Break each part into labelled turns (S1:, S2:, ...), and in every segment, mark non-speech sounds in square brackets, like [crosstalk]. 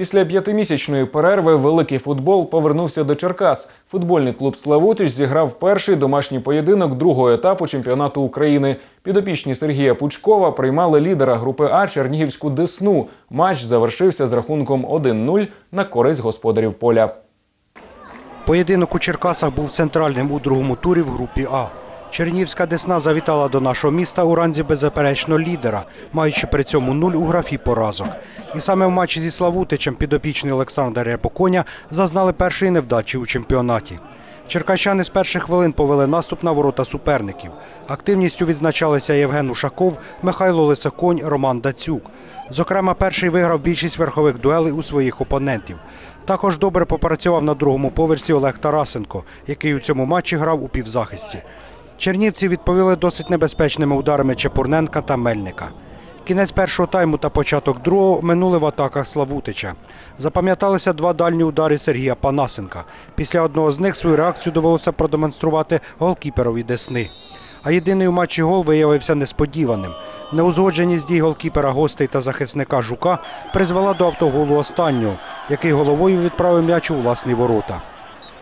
S1: Після п'ятимісячної перерви великий футбол повернувся до Черкас. Футбольний клуб Славутич зіграв перший домашній поєдинок другого етапу чемпіонату України. Підопічні Сергія Пучкова приймали лідера групи А Чернігівську Десну. Матч завершився з рахунком 1-0 на користь господарів поля.
S2: Поєдинок у Черкасах був центральним у другому турі в групі А. Чернігівська Десна завітала до нашого міста у ранзі беззаперечно лідера, маючи при цьому нуль у графі поразок. І саме в матчі зі Славутичем підопічний Олександр Рябоконя зазнали першої невдачі у чемпіонаті. Черкащани з перших хвилин повели наступ на ворота суперників. Активністю відзначалися Євген Ушаков, Михайло Лисаконь, Роман Дацюк. Зокрема, перший виграв більшість верхових дуелей у своїх опонентів. Також добре попрацював на другому поверсі Олег Тарасенко, який у цьому матчі грав у півзахисті. Чернівці відповіли досить небезпечними ударами Чепурненка та Мельника. Кінець першого тайму та початок другого минули в атаках Славутича. Запам'яталися два дальні удари Сергія Панасенка. Після одного з них свою реакцію довелося продемонструвати голкіперові Десни. А єдиний у матчі гол виявився несподіваним. Неузгодженість дій голкіпера гостей та захисника Жука призвела до автоголу останнього, який головою відправив м'яч у власні ворота.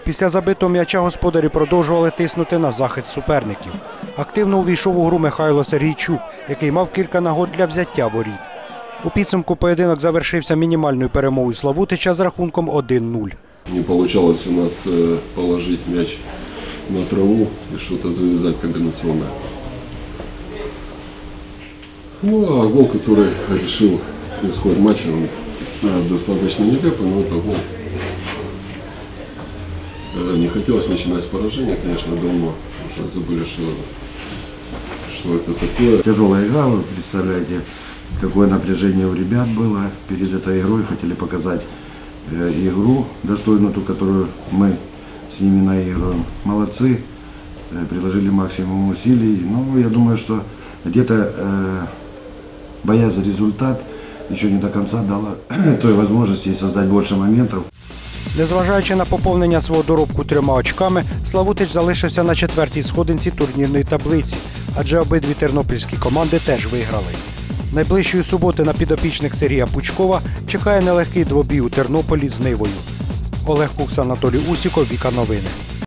S2: Після забитого м'яча господарі продовжували тиснути на захист суперників. Активно увійшов у гру Михайло Сергійчук, який мав кілька нагод для взяття воріт. У підсумку поєдинок завершився мінімальною перемогою Славутича з рахунком 1-0.
S3: Не получалось у нас э, положить мяч на траву и что-то завязать комбинационное. Ну а гол, который решил исход матча, он э, достаточно нелепый, но это гол. Э, Не хотелось начинать с поражения, конечно, давно. Уже забыли, что, что это такое.
S4: Тяжелая игра, вы представляете, какое напряжение у ребят было перед этой игрой. Хотели показать э, игру достойную, ту, которую мы с ними наигрываем. Молодцы, э, приложили максимум усилий. Но я думаю, что где-то э, боязнь за результат еще не до конца дала [clears throat] той возможности создать больше моментов.
S2: Незважаючи на поповнення свого доробку трьома очками, Славутич залишився на четвертій сходинці турнірної таблиці, адже обидві тернопільські команди теж виграли. Найближчої суботи на підопічних Сергія Пучкова чекає нелегкий двобій у Тернополі з Нивою. Олег Кукс, Анатолій Усіков, Віка Новини.